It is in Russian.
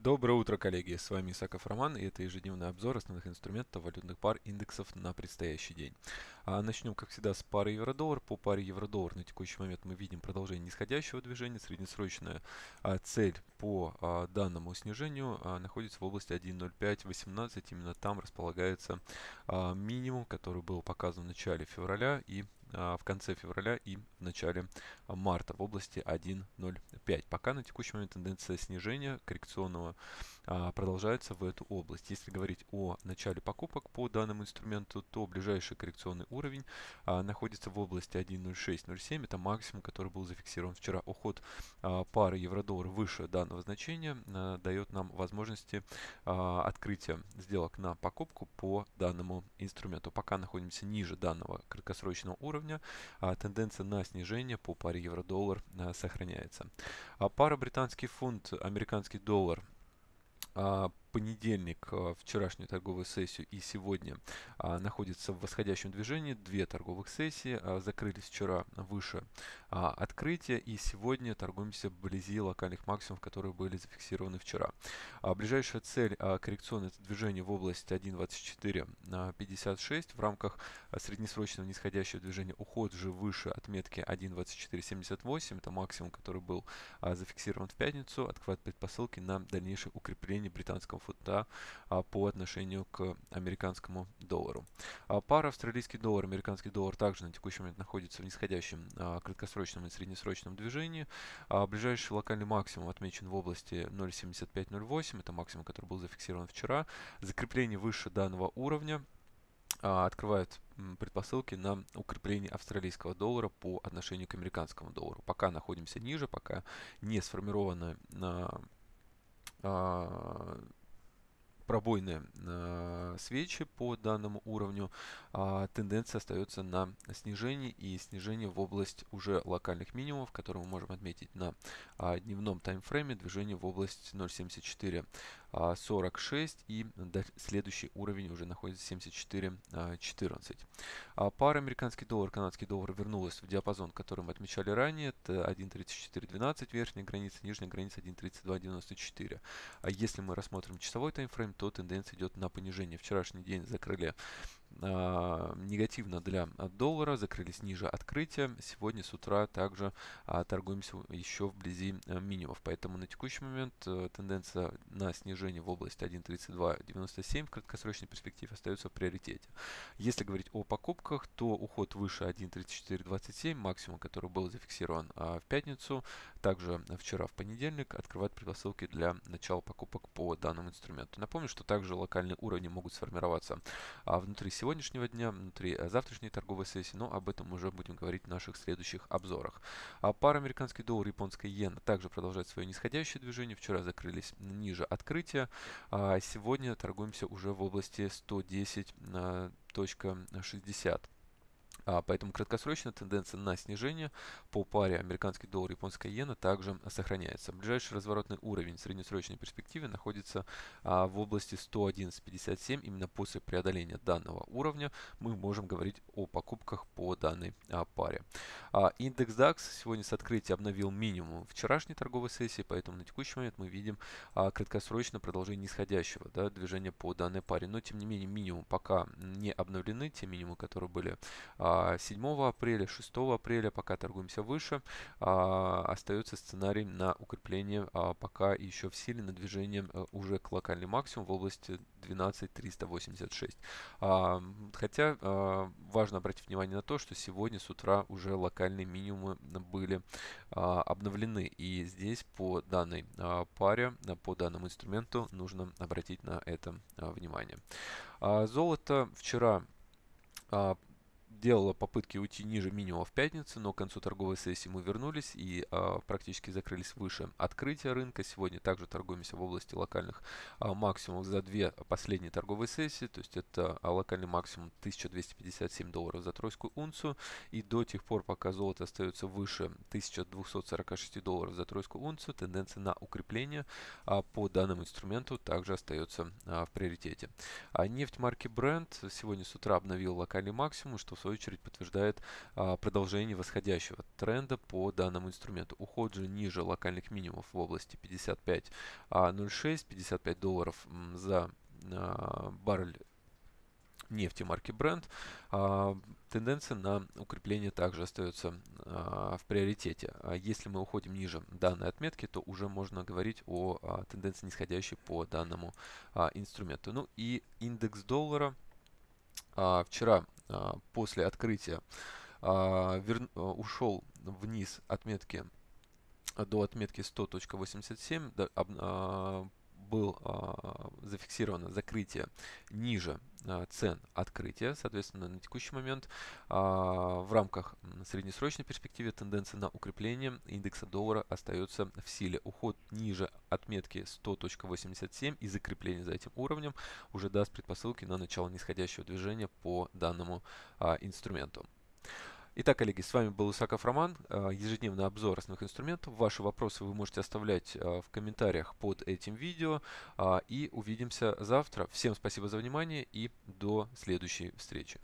Доброе утро, коллеги! С вами Исаков Роман, и это ежедневный обзор основных инструментов валютных пар индексов на предстоящий день. А начнем, как всегда, с пары евро-доллар. По паре евро-доллар на текущий момент мы видим продолжение нисходящего движения. Среднесрочная а, цель по а, данному снижению а, находится в области 1.0518. Именно там располагается а, минимум, который был показан в начале февраля и в конце февраля и в начале марта в области 1.05. Пока на текущий момент тенденция снижения коррекционного а, продолжается в эту область. Если говорить о начале покупок по данному инструменту, то ближайший коррекционный уровень а, находится в области 1.0607. Это максимум, который был зафиксирован вчера. Уход пары евро-доллар выше данного значения дает нам возможности открытия сделок на покупку по данному инструменту. Пока находимся ниже данного краткосрочного уровня, а тенденция на снижение по паре евро-доллар а, сохраняется. А пара британский фунт, американский доллар а, понедельник, э, вчерашнюю торговую сессию и сегодня а, находится в восходящем движении. Две торговых сессии а, закрылись вчера выше а, открытия и сегодня торгуемся вблизи локальных максимумов, которые были зафиксированы вчера. А, ближайшая цель а, коррекционное движение в области 1.2456 в рамках а, среднесрочного нисходящего движения уход же выше отметки 1.2478. Это максимум, который был а, зафиксирован в пятницу, открывает предпосылки на дальнейшее укрепление британского фунта а, по отношению к американскому доллару. А, пара австралийский доллар, американский доллар также на текущий момент находится в нисходящем а, краткосрочном и среднесрочном движении. Ближайший локальный максимум отмечен в области 0.7508, это максимум, который был зафиксирован вчера. Закрепление выше данного уровня открывает предпосылки на укрепление австралийского доллара по отношению к американскому доллару. Пока находимся ниже, пока не сформирована пробойные э, свечи по данному уровню, э, тенденция остается на снижении и снижение в область уже локальных минимумов, которые мы можем отметить на э, дневном таймфрейме, движение в область 0.74 46 и следующий уровень уже находится 74.14. А пара американский доллар, канадский доллар вернулась в диапазон, который мы отмечали ранее. Это 1.3412 верхняя граница, нижняя граница 1.3294. А если мы рассмотрим часовой таймфрейм, то тенденция идет на понижение. Вчерашний день закрыли а, негативно для доллара, закрылись ниже открытия. Сегодня с утра также а, торгуемся еще вблизи а, минимумов, поэтому на текущий момент а, тенденция на снижение в область 1.3297 в краткосрочной перспективе остается в приоритете. Если говорить о покупках, то уход выше 1.3427, максимум, который был зафиксирован а, в пятницу, также вчера в понедельник, открывает предпосылки для начала покупок по данному инструменту. Напомню, что также локальные уровни могут сформироваться а, внутри сегодня сегодняшнего дня, внутри э, завтрашней торговой сессии, но об этом уже будем говорить в наших следующих обзорах. А пара американский доллар и японская иена также продолжает свое нисходящее движение. Вчера закрылись ниже открытия, а сегодня торгуемся уже в области 110.60. А, поэтому краткосрочная тенденция на снижение по паре американский доллар и японская иена также сохраняется. Ближайший разворотный уровень в среднесрочной перспективе находится а, в области 111.57. Именно после преодоления данного уровня мы можем говорить о покупках по данной а, паре. Индекс DAX сегодня с открытия обновил минимум вчерашней торговой сессии, поэтому на текущий момент мы видим краткосрочное продолжение нисходящего да, движения по данной паре. Но тем не менее минимум пока не обновлены, те минимумы, которые были 7 апреля, 6 апреля, пока торгуемся выше, а, остается сценарий на укрепление а, пока еще в силе на движение э, уже к локальный максимум в области 12386. А, хотя важно обратить внимание на то, что сегодня с утра уже локальные минимумы были обновлены. И здесь по данной паре, по данному инструменту нужно обратить на это внимание. Золото вчера делала попытки уйти ниже минимума в пятницу, но к концу торговой сессии мы вернулись и а, практически закрылись выше открытия рынка. Сегодня также торгуемся в области локальных а, максимумов за две последние торговые сессии, то есть это а, локальный максимум 1257 долларов за тройскую унцию и до тех пор, пока золото остается выше 1246 долларов за тройскую унцию, тенденция на укрепление а, по данному инструменту также остается а, в приоритете. А нефть марки Brent сегодня с утра обновил локальный максимум, что в свою очередь подтверждает продолжение восходящего тренда по данному инструменту. Уход же ниже локальных минимумов в области 55.06, 55 долларов за баррель нефти марки Brent, а, тенденция на укрепление также остается а, в приоритете. А если мы уходим ниже данной отметки, то уже можно говорить о тенденции нисходящей по данному инструменту. Ну и индекс доллара вчера после открытия ушел вниз отметки до отметки 100.87, был а, зафиксировано закрытие ниже а, цен открытия. Соответственно, на текущий момент а, в рамках среднесрочной перспективы тенденция на укрепление индекса доллара остается в силе. Уход ниже отметки 100.87 и закрепление за этим уровнем уже даст предпосылки на начало нисходящего движения по данному инструменту. Итак, коллеги, с вами был Исаков Роман, э, ежедневный обзор основных инструментов. Ваши вопросы вы можете оставлять э, в комментариях под этим видео. А, и увидимся завтра. Всем спасибо за внимание и до следующей встречи.